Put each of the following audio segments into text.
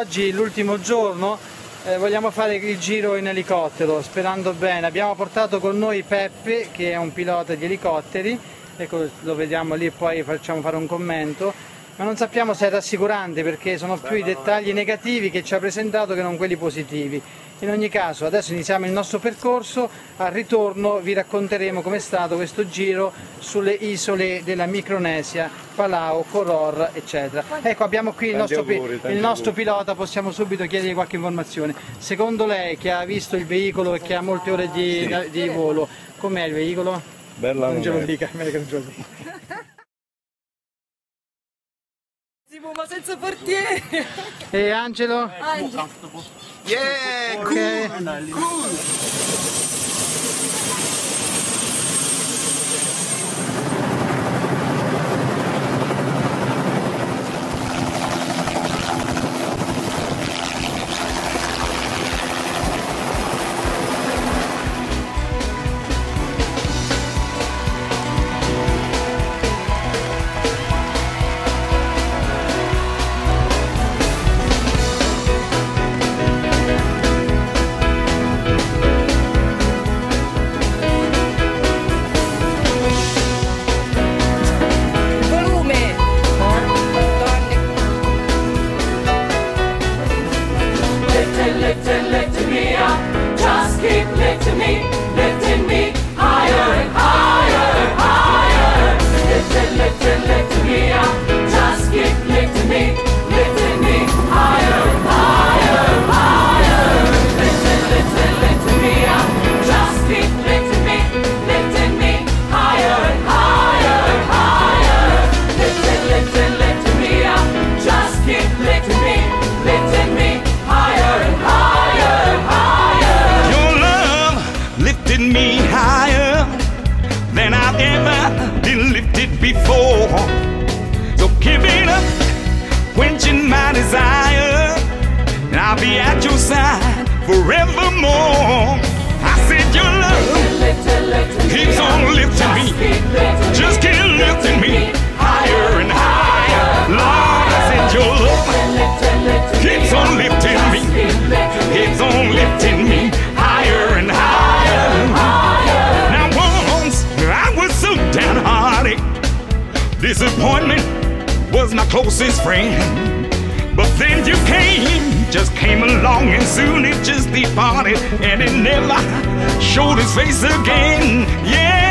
oggi, l'ultimo giorno, eh, vogliamo fare il giro in elicottero, sperando bene. Abbiamo portato con noi Peppe, che è un pilota di elicotteri, ecco, lo vediamo lì e poi facciamo fare un commento, ma non sappiamo se è rassicurante perché sono più i dettagli negativi che ci ha presentato che non quelli positivi. In ogni caso adesso iniziamo il nostro percorso, al ritorno vi racconteremo com'è stato questo giro sulle isole della Micronesia, Palau, Koror eccetera. Ecco abbiamo qui il nostro, auguri, il nostro pilota, possiamo subito chiedergli qualche informazione. Secondo lei che ha visto il veicolo e che ha molte ore di, sì. di volo, com'è il veicolo? Bella non ce lo dica, meglio che non ce lo dica. Ma senza portiere! E Angelo? Angelo. Yeah, okay. cool, quenching my desire, and I'll be at your side forevermore. I said your love keeps on lifting me, just keep lifting me higher and higher. Lord, I said your love keeps on lifting me, keeps on lifting me higher and higher. Now once I was so downhearted, disappointment was my closest friend. But then you came, just came along, and soon it just departed, and it never showed its face again. Yeah,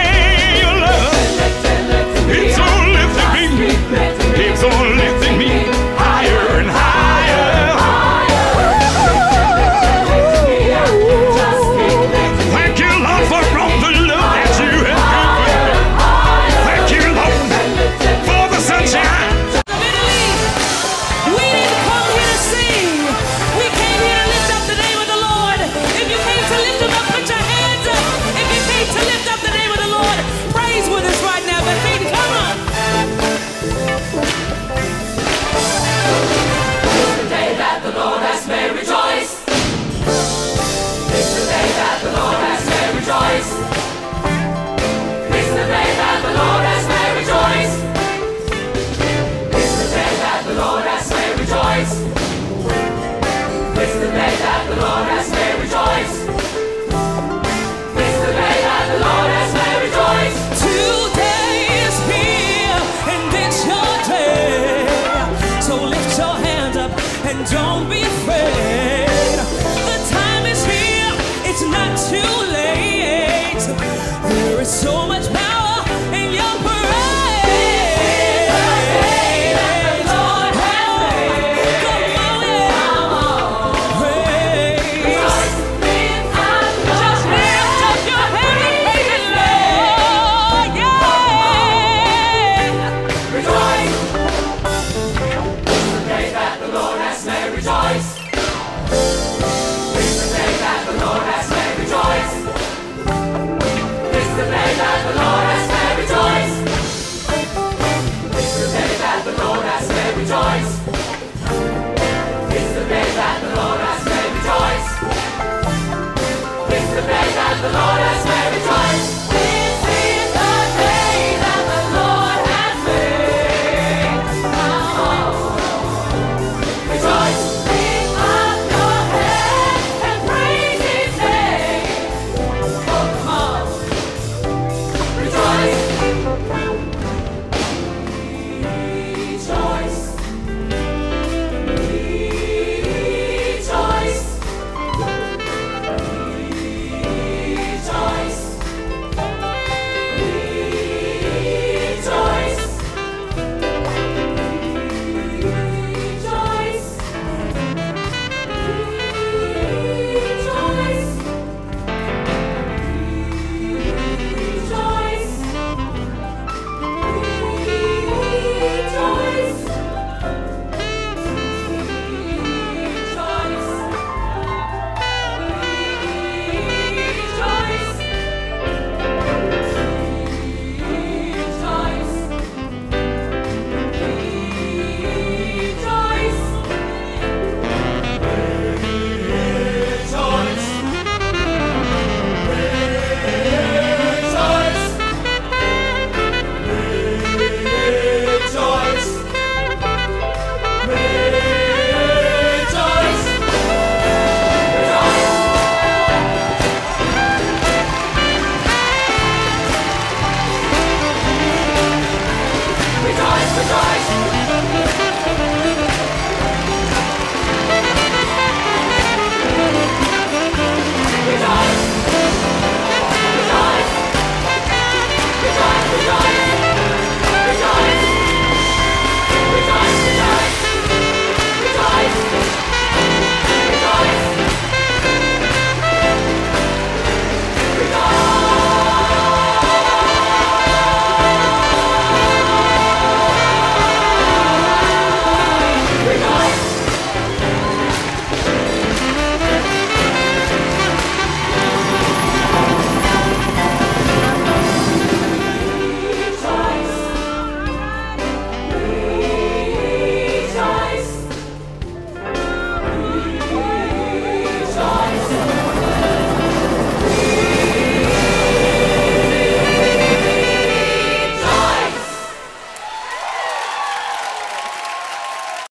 so much power.